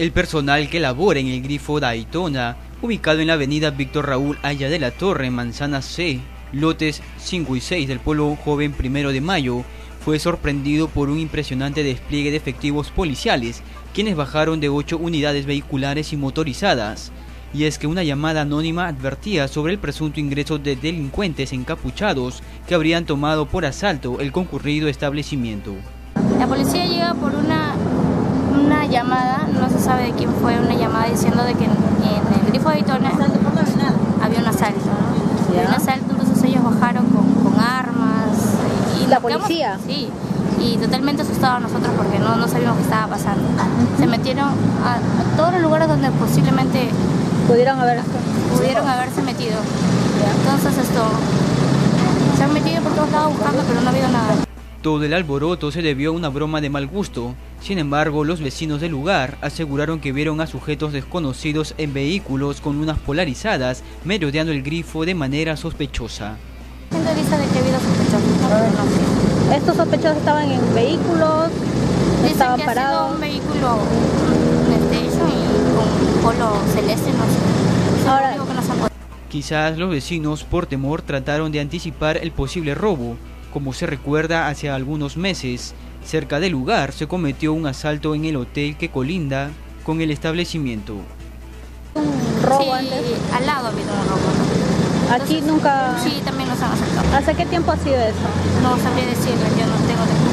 El personal que labora en el grifo Daytona, ubicado en la avenida Víctor Raúl Aya de la Torre, Manzana C, lotes 5 y 6 del pueblo joven primero de mayo, fue sorprendido por un impresionante despliegue de efectivos policiales, quienes bajaron de 8 unidades vehiculares y motorizadas. Y es que una llamada anónima advertía sobre el presunto ingreso de delincuentes encapuchados que habrían tomado por asalto el concurrido establecimiento. La policía llega por una llamada, no se sabe de quién fue, una llamada diciendo de que en, el grifo de Daytona había un asalto, ¿no? Había un asalto, entonces ellos bajaron con, armas. Y ¿La policía? sí, y totalmente asustados nosotros porque no, no sabíamos qué estaba pasando. Se metieron a, todos los lugares donde posiblemente pudieron, haber, pudieron haberse metido. Entonces esto, se han metido por todos lados buscando, pero no ha habido nada. Todo el alboroto se debió a una broma de mal gusto. Sin embargo, los vecinos del lugar aseguraron que vieron a sujetos desconocidos en vehículos con unas polarizadas merodeando el grifo de manera sospechosa. Gente dice de sospechosos. ¿Estos sospechosos estaban en vehículos? Dicen estaban que parados? Ha sido un vehículo y con polo celeste, no sé. Ahora, Quizás los vecinos por temor trataron de anticipar el posible robo, como se recuerda hace algunos meses, cerca del lugar se cometió un asalto en el hotel que colinda con el establecimiento. ¿Un robo sí, antes? al lado ha habido un robo. Aquí nunca... Sí, también nos han asaltado. ¿Hace qué tiempo ha sido eso? No sabría decirles, yo no tengo